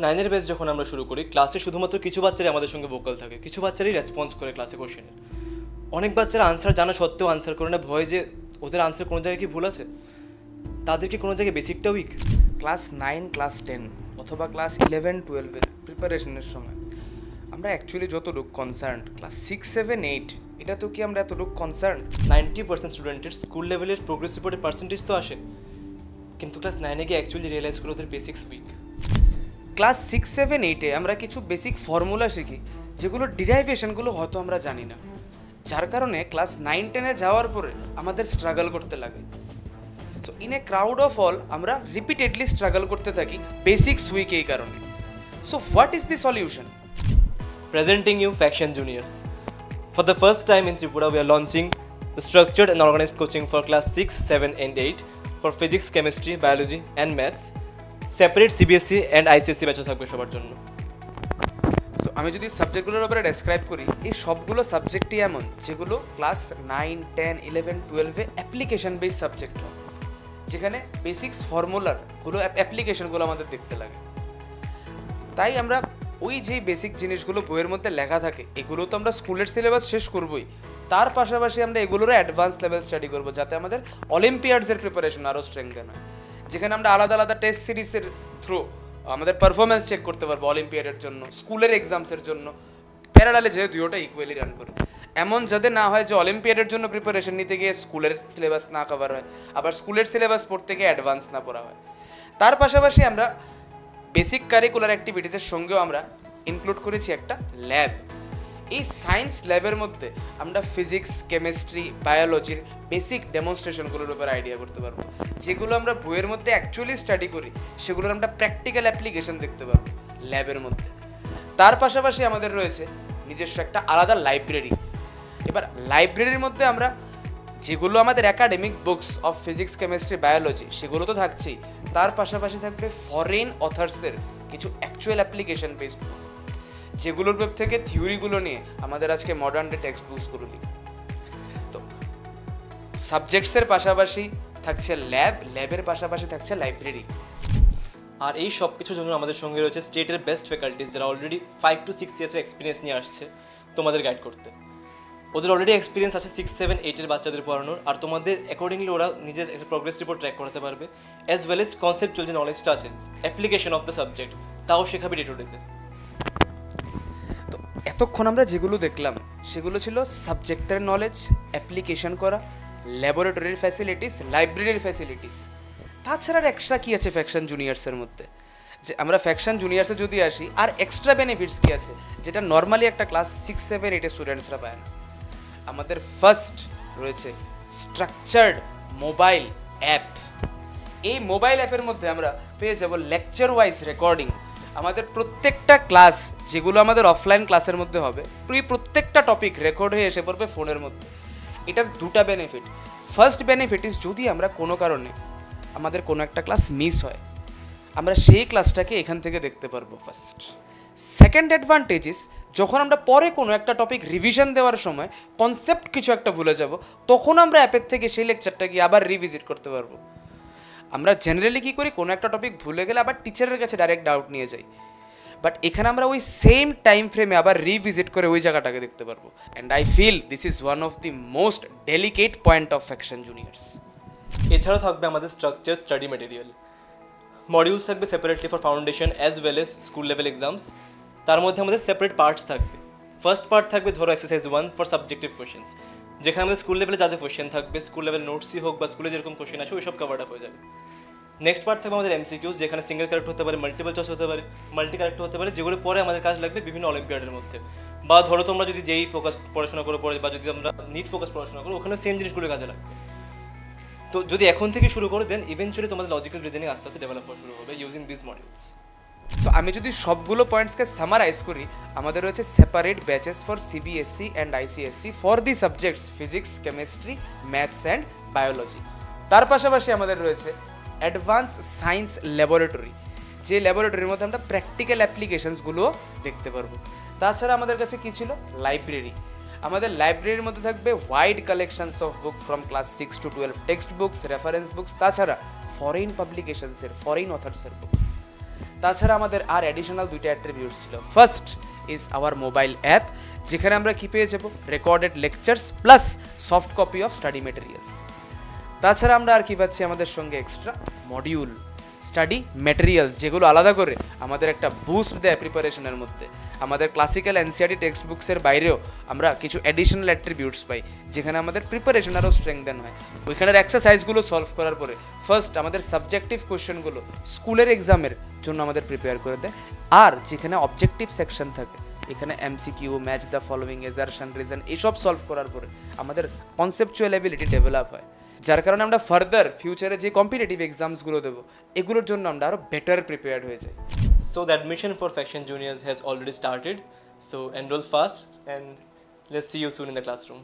নাইনের বেস যখন আমরা শুরু করি ক্লাসে শুধুমাত্র কিছু বাচ্চারাই আমাদের সঙ্গে ভোকাল থাকে। কিছু বাচ্চারই রেসপন্স করে ক্লাসে কোশ্চেনের অনেক বাচ্চারা আনসার জানা সত্ত্বেও আনসার করে না ভয় যে ওদের আনসার কোনো জায়গায় কি ভুল আছে? তাদের কি কোনো জায়গায় বেসিকটা weak class nine class ten অথবা ক্লাস ইলেভেন টুয়েলভের প্রিপারেশনের সময়। আমরা অ্যাকচুয়ালি যতটুকু concern class six seven eight এটা তো কি আমরা এতটুকু কনসার্ন নাইনটি পার্সেন্ট স্টুডেন্টের স্কুল লেভেলের প্রোগ্রেস রিপোর্টের পার্সেন্টেজ তো আসে। কিন্তু ক্লাস নাইনে গিয়ে অ্যাকচুয়ালি রিয়েলাইজ করে ওদের basics weak class six seven এইটে আমরা কিছু বেসিক ফর্মুলা শিখি, যেগুলো ডিরাইভেশনগুলো হয়তো আমরা জানি না। যার কারণে ক্লাস নাইন টেনে যাওয়ার পরে আমাদের স্ট্রাগল করতে লাগে। So in a crowd of all আমরা রিপিটেডলি স্ট্রাগল করতে থাকি বেসিক্স উইক এই কারণে। So what is the solution presenting you faction juniors for the first time in Tripura we are launching structured and organised coaching for class six seven and eight for physics chemistry biology and maths Separate CBSE and ICSE ব্যাচও থাকবে সবার জন্য। So আমি যদি সাবজেক্টগুলোর ব্যাপারে describe করি, এই সবগুলো সাবজেক্টই এমন, যেগুলো ক্লাস নাইন টেন ইলেভেন টুয়েলভে অ্যাপ্লিকেশন বেস সাবজেক্ট হয়। যেখানে বেসিক্স ফর্মুলারগুলো অ্যাপ্লিকেশনগুলো আমাদের দেখতে লাগে। তাই আমরা ওই যে বেসিক জিনিসগুলো বইয়ের মধ্যে লেখা থাকে, এগুলো তো আমরা স্কুলের সিলেবাস শেষ করবই। তার পাশাপাশি আমরা এগুলোরও অ্যাডভান্স লেভেল স্টাডি করব, যাতে আমাদের অলিম্পিয়াডসের প্রিপারেশন আরও স্ট্রেংথেন হয়। যেখানে আমরা আলাদা আলাদা টেস্ট সিরিজের থ্রু আমাদের পারফরমেন্স চেক করতে পারব অলিম্পিয়াডের জন্য স্কুলের এক্সামসের জন্য। প্যারালালে যে দুটোটা ইকুয়ালি রান করে। এমন যাতে না হয় যে অলিম্পিয়াডের জন্য প্রিপারেশন নিতে গিয়ে স্কুলের সিলেবাস না কভার হয়, আবার স্কুলের সিলেবাস পড়তে গিয়ে অ্যাডভান্স না পড়া হয়। তার পাশাপাশি আমরা বেসিক কারিকুলার অ্যাক্টিভিটিসের সঙ্গেও আমরা ইনক্লুড করেছি একটা ল্যাব এই সায়েন্স ল্যাবের মধ্যে আমরা ফিজিক্স কেমিস্ট্রি বায়োলজির বেসিক ডেমনস্ট্রেশনগুলোর ব্যাপারে আইডিয়া করতে পারব। যেগুলো আমরা বইয়ের মধ্যে অ্যাকচুয়ালি স্টাডি করি, সেগুলোর আমরা প্র্যাকটিক্যাল অ্যাপ্লিকেশন দেখতে পারব ল্যাবের মধ্যে। তার পাশাপাশি আমাদের রয়েছে নিজস্ব একটা আলাদা লাইব্রেরি এবার লাইব্রেরির মধ্যে আমরা যেগুলো আমাদের academic books of physics chemistry biology সেগুলো তো থাকছেই, তার পাশাপাশি থাকবে ফরেন অথার্সের কিছু অ্যাকচুয়াল অ্যাপ্লিকেশন বেসড যেগুলোর থেকে থিওরিগুলো নিয়ে আমাদের আজকে মডার্ন ডে টেক্সট বুকসগুলো লিখে। তো সাবজেক্টসের পাশাপাশি থাকছে ল্যাব ল্যাবের পাশাপাশি থাকছে লাইব্রেরি আর এই সব কিছুর জন্য আমাদের সঙ্গে রয়েছে স্টেটের বেস্ট ফ্যাকাল্টিস যারা অলরেডি ফাইভ টু সিক্স ইয়ার্সের এক্সপিরিয়েন্স নিয়ে আসছে তোমাদের গাইড করতে। ওদের অলরেডি এক্সপিরিয়েন্স আছে সিক্স সেভেন এইটের বাচ্চাদের পড়ানোর আর তোমাদের অ্যাকর্ডিংলি ওরা নিজের একটা প্রোগ্রেস রিপোর্ট ট্র্যাক করাতে পারবে অ্যাজ ওয়েল এজ কনসেপ্টুয়াল যে নলেজটা আছে অ্যাপ্লিকেশন অফ দ্য সাবজেক্ট তাও শেখাবে ডে টু ডেতে এতক্ষণ আমরা যেগুলো দেখলাম, সেগুলো ছিল সাবজেক্টের নলেজ অ্যাপ্লিকেশন করা ল্যাবরেটরির ফ্যাসিলিটিস লাইব্রেরির ফ্যাসিলিটিস তাছাড়া আর এক্সট্রা কী আছে ফ্যাকশন জুনিয়ার্সের মধ্যে? যে আমরা ফ্যাকশন জুনিয়ার্সে যদি আসি, আর এক্সট্রা বেনিফিটস কী আছে? যেটা নর্মালি একটা ক্লাস সিক্স সেভেন এইটের স্টুডেন্টসরা পায় না। আমাদের ফার্স্ট রয়েছে স্ট্রাকচার্ড মোবাইল অ্যাপ এই মোবাইল অ্যাপের মধ্যে আমরা পেয়ে যাব লেকচার ওয়াইজ রেকর্ডিং আমাদের প্রত্যেকটা ক্লাস, যেগুলো আমাদের অফলাইন ক্লাসের মধ্যে হবে এই প্রত্যেকটা টপিক রেকর্ড হয়ে এসে পড়বে ফোনের মধ্যে। এটার দুটা বেনিফিট ফার্স্ট বেনিফিট ইস যদি আমরা কোনো কারণে আমাদের কোনো একটা ক্লাস মিস হয়, আমরা সেই ক্লাসটাকে এখান থেকে দেখতে পারব ফার্স্ট সেকেন্ড অ্যাডভান্টেজ ইস যখন আমরা পরে কোনো একটা টপিক রিভিশন দেওয়ার সময় কনসেপ্ট কিছু একটা ভুলে যাব, তখন আমরা অ্যাপের থেকে সেই লেকচারটাকে আবার রিভিজিট করতে পারব। আমরা জেনারেলি কী করি, কোনো একটা টপিক ভুলে গেলে আবার টিচারের কাছে ডাইরেক্ট ডাউট নিয়ে যাই। বাট এখানে আমরা ওই সেম টাইম ফ্রেমে আবার রিভিজিট করে ওই জায়গাটাকে দেখতে পারব। And I feel this is one of the most delicate point of faction juniors এছাড়াও থাকবে আমাদের স্ট্রাকচার স্টাডি মেটেরিয়াল মডিউলস থাকবে separately for foundation as well as school level exams তার মধ্যে আমাদের সেপারেট পার্টস থাকবে। ফার্স্ট পার্ট থাকবে ধরো exercise one for subjective questions যেখানে আমাদের স্কুল লেভেলে যা যা কোয়েশ্চেন থাকবে স্কুল লেভেল নোটসই হোক বা স্কুলে যেরকম কোয়েশ্চেন আসে ওই সব কভার আপ হয়ে যাবে। নেক্সট পার্ট থাকবে আমাদের এমসিকিউস যেখানে সিঙ্গেল ক্যারেক্টার হতে পারে মাল্টিপল চয়েস হতে পারে মাল্টি ক্যারেক্টার হতে পারে, যেগুলো পরে আমাদের কাজ লাগবে বিভিন্ন অলিম্পিয়াডের মধ্যে। বা ধরো তোমরা যদি যেই ফোকাস পড়াশোনা করে পড়ে বা যদি আমরা নিট ফোকাস পড়াশোনা করো ওখানে সেম জিনিসগুলো কাজে লাগবে। তো যদি এখন থেকে শুরু করো দেন ইভেনচুয়ালি তোমাদের লজিক্যাল রিজনিং আস্তে আস্তে ডেভেলপ হওয়া শুরু হবে ইউজিং দিস মডিউলস সো আমি যদি সবগুলো পয়েন্টসকে সামারাইজ করি, আমাদের রয়েছে separate batches for CBSE and ICSE for the subjects physics chemistry maths and biology তার পাশাপাশি আমাদের রয়েছে অ্যাডভান্স সায়েন্স ল্যাবরেটরি যে ল্যাবরেটরির মধ্যে আমরা প্র্যাকটিক্যাল অ্যাপ্লিকেশনসগুলোও দেখতে পারব। তাছাড়া আমাদের কাছে কী ছিল? লাইব্রেরি আমাদের লাইব্রেরির মধ্যে থাকবে wide collections of book from class six to twelve textbooks reference books তাছাড়া ফরেন পাবলিকেশনসের ফরেন অথার্সের বুক তাছাড়া আমাদের আর অ্যাডিশনাল দুইটা অ্যাট্রিবিউটস ছিল। First is our mobile app যেখানে আমরা কী পেয়ে যাব? Recorded lectures plus soft copy of study materials তাছাড়া আমরা আর কী পাচ্ছি আমাদের সঙ্গে এক্সট্রা মডিউল স্টাডি মেটেরিয়ালস যেগুলো আলাদা করে আমাদের একটা বুস্ট দেয় প্রিপারেশনের মধ্যে। আমাদের ক্লাসিক্যাল এনসিআরটি টেক্সট বুকসের বাইরেও আমরা কিছু অ্যাডিশনাল অ্যাট্রিবিউটস পাই, যেখানে আমাদের প্রিপারেশন আরও স্ট্রেংদেন হয়। ওইখানের এক্সারসাইজগুলো সলভ করার পরে ফার্স্ট আমাদের সাবজেক্টিভ কোশ্চেনগুলো স্কুলের এক্সামের জন্য আমাদের প্রিপেয়ার করে দেয়। আর যেখানে অবজেক্টিভ সেকশন থাকে, এখানে MCQ match the following assertion reason এসব সলভ করার পরে আমাদের কনসেপচুয়াল এবিলিটি ডেভেলপ হয়। যার কারণে আমরা ফার্দার ফিউচারে যে কম্পিটিটিভ এক্সামসগুলো দেবো, এগুলোর জন্য আমরা আরও বেটার প্রিপেয়ার্ড হয়ে যাই। So the admission for Faction Juniors has already started. So enroll fast and let's see you soon in the classroom.